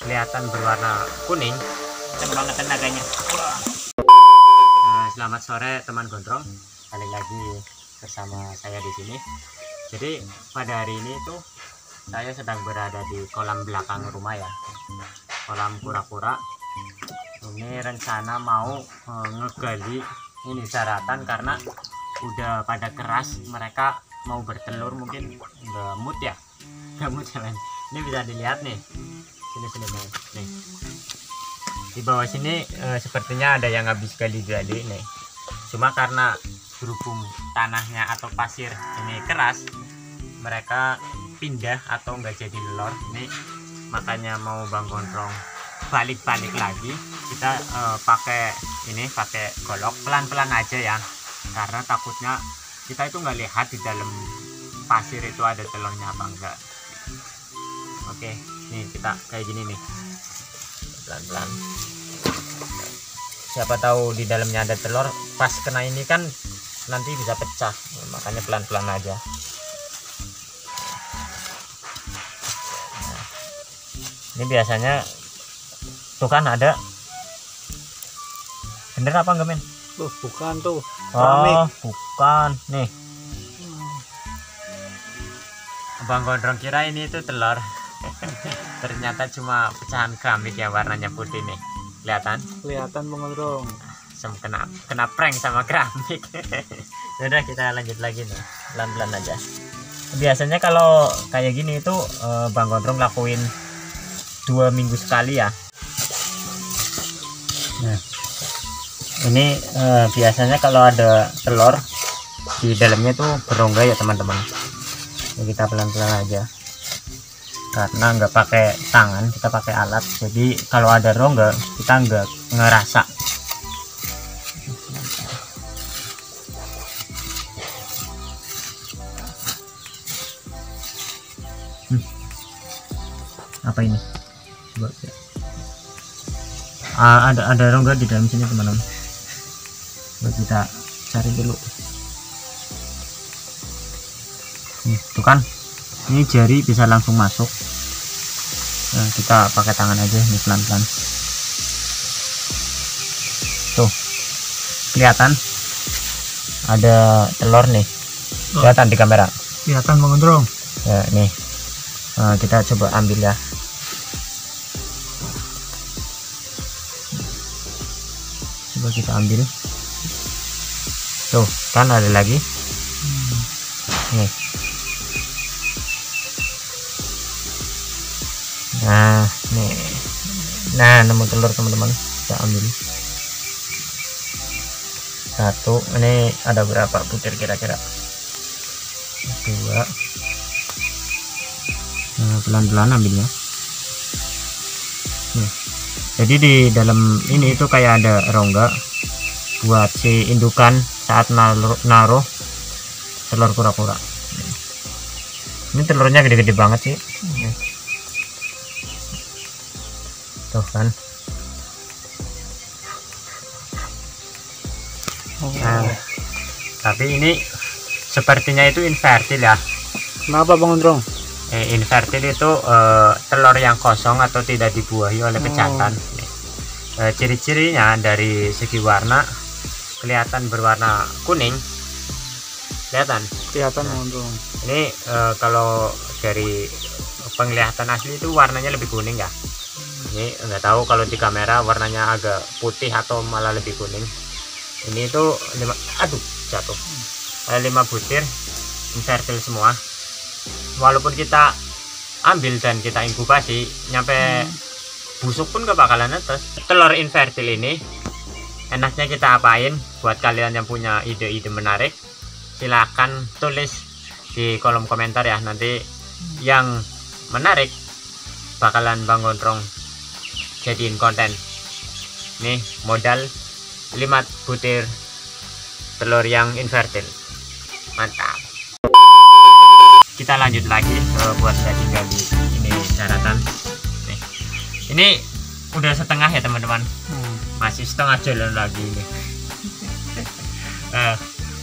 kelihatan berwarna kuning. Kenceng banget tenaganya Nah, selamat sore teman gondrong. Balik lagi bersama saya di sini. Jadi pada hari ini tuh saya sedang berada di kolam belakang rumah ya. Kolam kura-kura. Ini rencana mau eh, ngegali ini daratan karena udah pada keras. Mereka mau bertelur mungkin. Nggak mood ya. Nggak mood ya men ini bisa dilihat nih sini sini nih, nih. di bawah sini eh, sepertinya ada yang habis gali-gali nih. Cuma karena berhubung tanahnya atau pasir ini keras mereka pindah atau nggak jadi lor ini makanya mau bang gondrong balik-balik lagi. Kita eh, pakai ini pakai golok. Pelan-pelan aja ya. Karena takutnya kita itu nggak lihat di dalam pasir itu ada telurnya apa enggak oke nih kita kayak gini nih. Pelan-pelan. Siapa tahu di dalamnya ada telur pas kena ini kan nanti bisa pecah. Makanya pelan-pelan aja. Nah, ini biasanya tuh kan ada. Bener apa enggak men? Tuh, bukan tuh. oh bukan. Nih. Bang Gondrong kira ini itu telur ternyata cuma pecahan keramik yang warnanya putih nih. Kelihatan? Kelihatan pengondrong. Sem kena kena prank sama keramik udah kita lanjut lagi nih. Pelan-pelan aja. Biasanya kalau kayak gini itu eh, Bang Gondrong lakuin dua minggu sekali ya. Nah ini eh, biasanya kalau ada telur di dalamnya tuh berongga ya teman-teman. Kita pelan-pelan aja karena nggak pakai tangan kita pakai alat. Jadi kalau ada rongga kita nggak ngerasa. Hmm. apa ini. Ah, ada ada rongga di dalam sini teman-teman? Kita cari dulu. Nih tuh kan. Ini jari bisa langsung masuk nah, kita pakai tangan aja nih pelan-pelan. Tuh kelihatan? Ada telur nih. Kelihatan di kamera? Kelihatan pengondrong. ya nih. Nah, kita coba ambil ya. Coba kita ambil. Tuh kan ada lagi. Nih nah nih. Nah nemu telur teman-teman. Kita ambil. Satu. Ini ada berapa butir kira-kira? Dua. Nah, pelan-pelan ambilnya. Nih. jadi di dalam ini itu kayak ada rongga buat si indukan saat naruh, naruh telur kura-kura. Ini telurnya gede-gede banget sih. Tuh kan Oh. Nah, tapi ini sepertinya itu infertil ya Kenapa pengondrong? eh, infertil itu eh, telur yang kosong atau tidak dibuahi oleh pejantan Nih. Eh, ciri-cirinya dari segi warna kelihatan berwarna kuning kelihatan Kelihatan pengondrong. ini eh, kalau dari penglihatan asli itu warnanya lebih kuning ya ini nggak tahu kalau di kamera warnanya agak putih atau malah lebih kuning. Ini itu lima aduh jatuh. Ada lima butir infertil semua. Walaupun kita ambil dan kita inkubasi nyampe busuk pun gak bakalan netes. Telur infertil ini enaknya kita apain? Buat kalian yang punya ide-ide menarik silahkan tulis di kolom komentar ya. Nanti yang menarik bakalan Bang Gondrong jadiin konten. Nih modal 5 butir telur yang infertil mantap. Kita lanjut lagi ke buat saya tinggal di ini daratan. Nih. Ini udah setengah ya teman-teman? Hmm. masih setengah jalan lagi ini. Eh,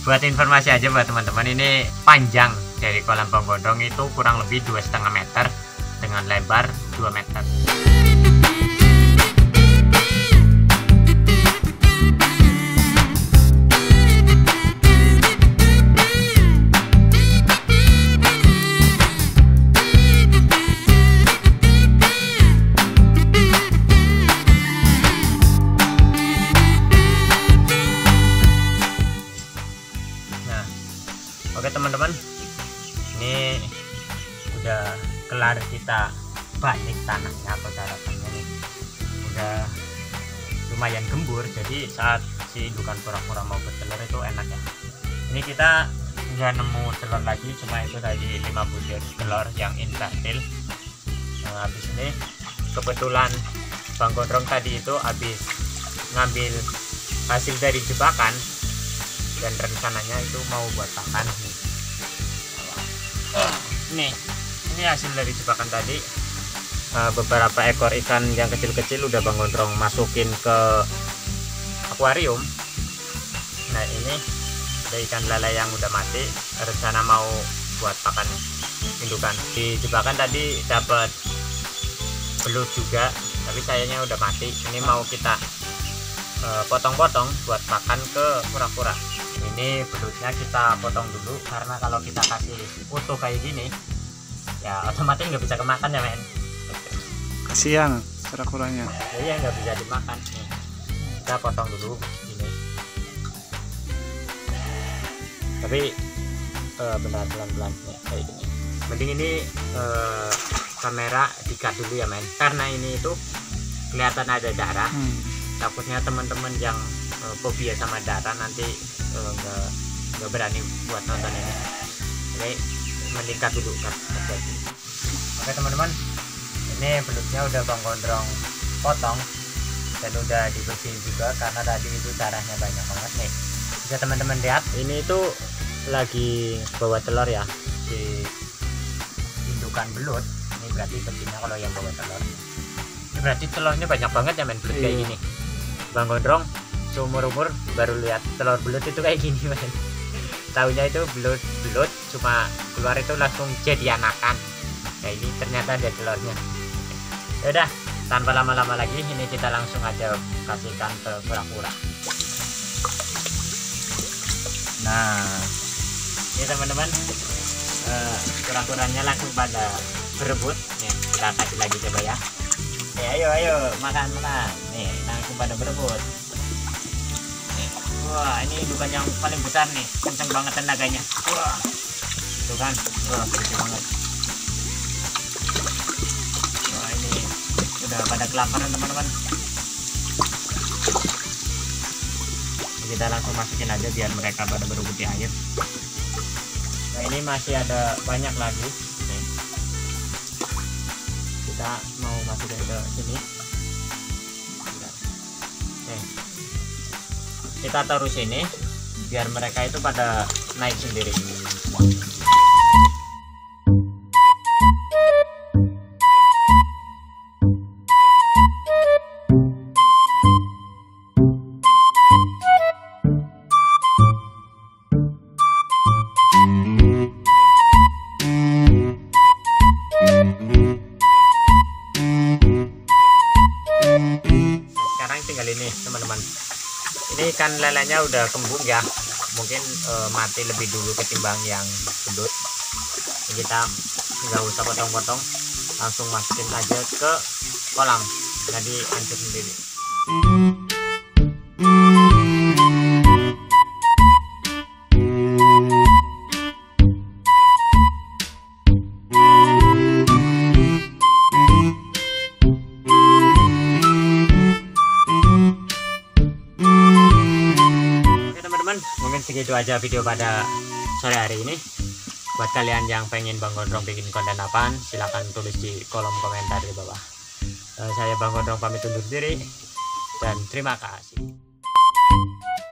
buat informasi aja buat teman-teman ini panjang dari kolam Bang Gondrong itu kurang lebih dua setengah meter dengan lebar 2 meter oke teman-teman. Ini udah kelar kita balik tanahnya atau cara nih udah lumayan gembur jadi saat si indukan pura-pura mau bertelur itu enak ya. Ini kita nggak nemu telur lagi cuma itu tadi 5 butir telur yang infertil nah, habis ini kebetulan Bang Gondrong tadi itu habis ngambil hasil dari jebakan dan rencananya itu mau buat pakan nih ini hasil dari jebakan tadi. Eh, beberapa ekor ikan yang kecil-kecil udah Bang Gondrong masukin ke akuarium. Nah ini ada ikan lele yang udah mati. Rencana mau buat pakan indukan. Di jebakan tadi dapat belut juga tapi sayangnya udah mati. Ini mau kita eh, potong-potong buat pakan ke kura-kura ini belutnya kita potong dulu karena kalau kita kasih utuh kayak gini ya otomatis nggak bisa kemakan ya men. Kasihan kura-kuranya. jadi ya nggak bisa dimakan. Nih kita potong dulu ini. Tapi eh, benar pelan-pelan nih kayak gini. Mending ini eh, kamera dikat dulu ya men. Karena ini itu kelihatan ada darah. Hmm. takutnya teman-teman yang eh, fobia sama darah nanti eh, nggak nggak berani buat nonton ini. Jadi mending cut dulu cut, cut lagi oke teman-teman ini belutnya udah bang gondrong potong dan udah dibersihin juga karena tadi itu darahnya banyak banget nih. Bisa teman-teman lihat. Ini itu lagi bawa telur ya? Di indukan belut. Ini berarti betina kalau yang bawa telur. Ini berarti telurnya banyak banget ya men belut kayak Iya. gini. Bang gondrong seumur umur baru lihat telur belut itu kayak gini men tahunya itu belut belut cuma keluar itu langsung jadi anakan nah ini ternyata ada telurnya. Ya udah tanpa lama-lama lagi ini kita langsung aja kasihkan ke kura-kura. Nah ini teman-teman eh, kura-kuranya langsung pada berebut. Nih kita kasih lagi coba ya. Nih, ayo ayo makan makan. Nih langsung pada berebut wah ini bukan yang paling besar nih. Kenceng banget tenaganya. Wah. Tuh kan? Wah gede banget. Wah ini udah pada kelaparan teman-teman. Kita langsung masukin aja biar mereka pada berebut di air. Nah ini masih ada banyak lagi. Nih. Kita mau masukin ke sini. Nih kita taruh sini biar mereka itu pada naik sendiri ini kan lelenya udah kembung ya. Mungkin eh, mati lebih dulu ketimbang yang gendut. Kita nggak usah potong-potong. Langsung masukin aja ke kolam. Jadi hancur sendiri segitu aja video pada sore hari ini. Buat kalian yang pengen Bang Gondrong bikin konten apaan, silahkan tulis di kolom komentar di bawah. Eh, saya Bang Gondrong pamit undur diri, dan terima kasih.